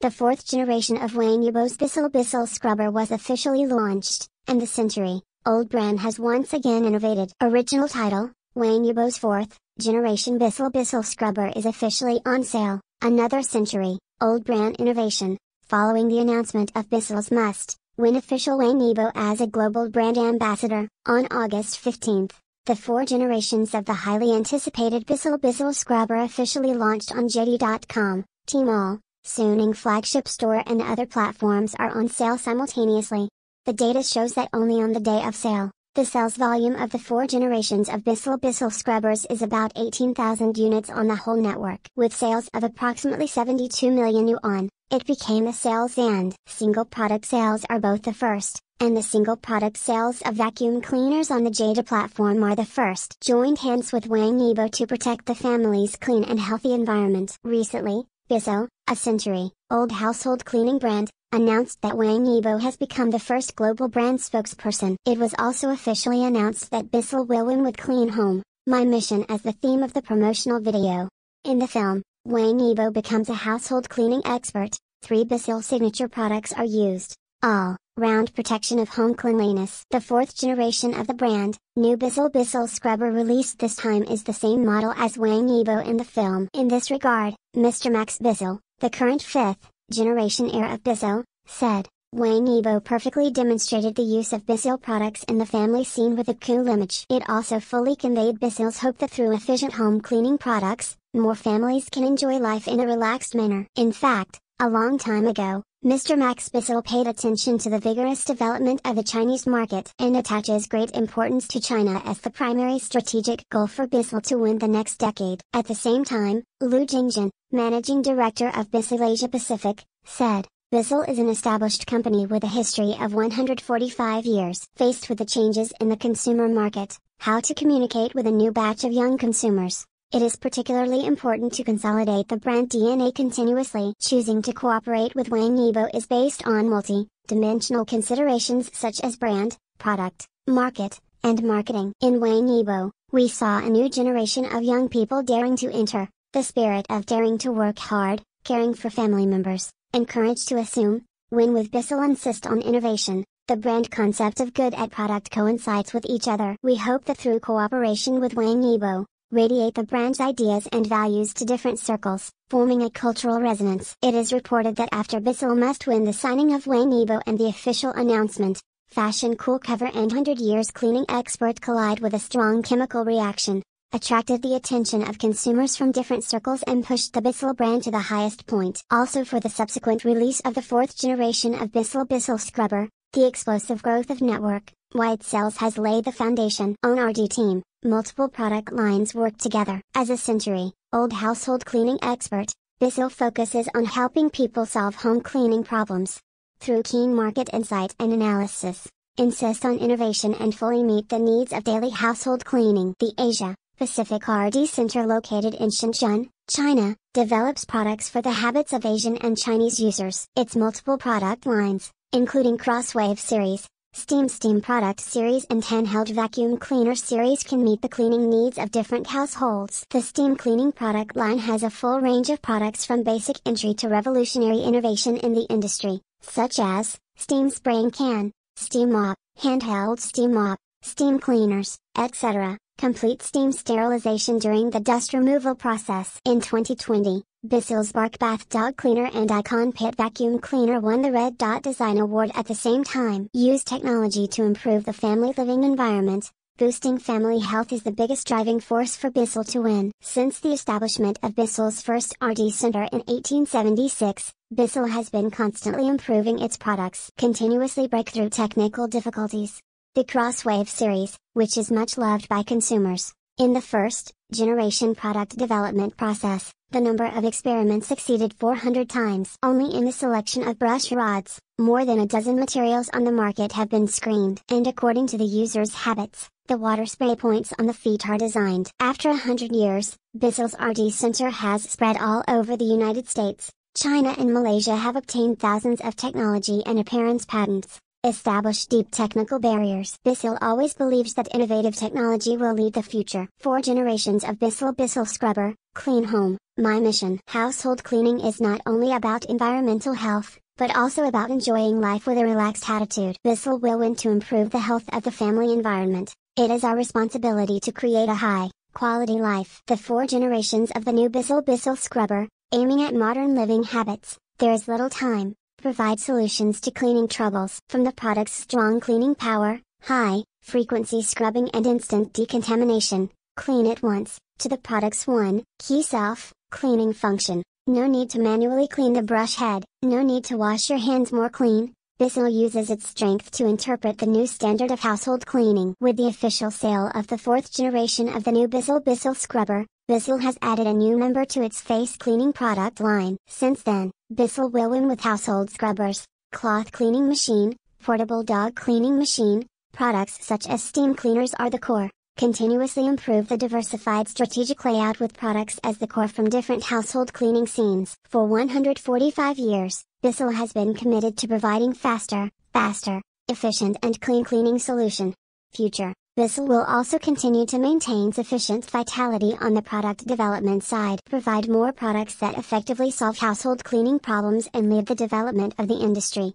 The fourth generation of Wang Yibo's Bissell Bissell Scrubber was officially launched, and the century old brand has once again innovated. Original title Wang Yibo's fourth generation Bissell Bissell Scrubber is officially on sale, another century old brand innovation, following the announcement of Bissell's must win official Wang Yibo as a global brand ambassador on August 15th. The four generations of the highly anticipated Bissell Bissell scrubber officially launched on JD.com, Tmall, Suning flagship store and other platforms are on sale simultaneously. The data shows that only on the day of sale, the sales volume of the four generations of Bissell Bissell scrubbers is about 18,000 units on the whole network. With sales of approximately 72 million yuan, it became the sales and single product sales are both the first and the single product sales of vacuum cleaners on the JD platform are the first. Joined hands with Wang Yibo to protect the family's clean and healthy environment. Recently, Bissell, a century-old household cleaning brand, announced that Wang Yibo has become the first global brand spokesperson. It was also officially announced that Bissell will win with Clean Home, My Mission as the theme of the promotional video. In the film, Wang Yibo becomes a household cleaning expert, three Bissell signature products are used, all round protection of home cleanliness. The fourth generation of the brand, new Bissell Bissell scrubber released this time is the same model as Wang Yibo in the film. In this regard, Mr. Max Bissell, the current fifth generation heir of Bissell, said, Wang Yibo perfectly demonstrated the use of Bissell products in the family scene with a cool image. It also fully conveyed Bissell's hope that through efficient home cleaning products, more families can enjoy life in a relaxed manner. In fact, a long time ago, Mr. Max Bissell paid attention to the vigorous development of the Chinese market and attaches great importance to China as the primary strategic goal for Bissell to win the next decade. At the same time, Lu Jingjin, managing director of Bissell Asia Pacific, said, Bissell is an established company with a history of 145 years. Faced with the changes in the consumer market, how to communicate with a new batch of young consumers, it is particularly important to consolidate the brand DNA continuously. Choosing to cooperate with Wang Yibo is based on multi-dimensional considerations such as brand, product, market, and marketing. In Wang Yibo, we saw a new generation of young people daring to enter, the spirit of daring to work hard, caring for family members, and courage to assume, when with Bissell insist on innovation, the brand concept of good at product coincides with each other. We hope that through cooperation with Wang Yibo, radiate the brand's ideas and values to different circles, forming a cultural resonance. It is reported that after Bissell must win the signing of Wang Yibo and the official announcement, fashion cool cover and 100 years cleaning expert collide with a strong chemical reaction, attracted the attention of consumers from different circles and pushed the Bissell brand to the highest point. Also for the subsequent release of the fourth generation of Bissell Bissell Scrubber, the explosive growth of network, wide sales has laid the foundation. On RD team, multiple product lines work together. As a century old household cleaning expert, Bissell focuses on helping people solve home cleaning problems. Through keen market insight and analysis, insist on innovation and fully meet the needs of daily household cleaning. The Asia Pacific RD Center located in Shenzhen, China, develops products for the habits of Asian and Chinese users. Its multiple product lines, including Crosswave series, Steam Steam product series and handheld vacuum cleaner series can meet the cleaning needs of different households. The Steam cleaning product line has a full range of products from basic entry to revolutionary innovation in the industry, such as steam spraying can, steam mop, handheld steam mop, steam cleaners, etc. Complete steam sterilization during the dust removal process. In 2020, Bissell's Bark Bath Dog Cleaner and Icon Pet Vacuum Cleaner won the Red Dot Design Award at the same time. Use technology to improve the family living environment. Boosting family health is the biggest driving force for Bissell to win. Since the establishment of Bissell's first RD Center in 1876, Bissell has been constantly improving its products. Continuously break through technical difficulties. The Crosswave series, which is much loved by consumers, in the first generation product development process, the number of experiments exceeded 400 times. Only in the selection of brush rods, more than a dozen materials on the market have been screened. And according to the user's habits, the water spray points on the feet are designed. After a hundred years, Bissell's RD Center has spread all over the United States. China and Malaysia have obtained thousands of technology and appearance patents establish deep technical barriers. Bissell always believes that innovative technology will lead the future. Four generations of Bissell Bissell Scrubber, Clean Home, My mission Household cleaning is not only about environmental health, but also about enjoying life with a relaxed attitude. Bissell will win to improve the health of the family environment. It is our responsibility to create a high, quality life. The four generations of the new Bissell Bissell Scrubber, aiming at modern living habits, there is little time, provide solutions to cleaning troubles. From the product's strong cleaning power, high, frequency scrubbing and instant decontamination, clean it once, to the product's one, key self, cleaning function. No need to manually clean the brush head, no need to wash your hands more clean. Bissell uses its strength to interpret the new standard of household cleaning. With the official sale of the fourth generation of the new Bissell Bissell Scrubber, Bissell has added a new member to its face cleaning product line. Since then, Bissell will win with household scrubbers, cloth cleaning machine, portable dog cleaning machine, products such as steam cleaners are the core continuously improve the diversified strategic layout with products as the core from different household cleaning scenes. For 145 years, Bissell has been committed to providing faster, faster, efficient and clean cleaning solution. Future, Bissell will also continue to maintain sufficient vitality on the product development side, provide more products that effectively solve household cleaning problems and lead the development of the industry.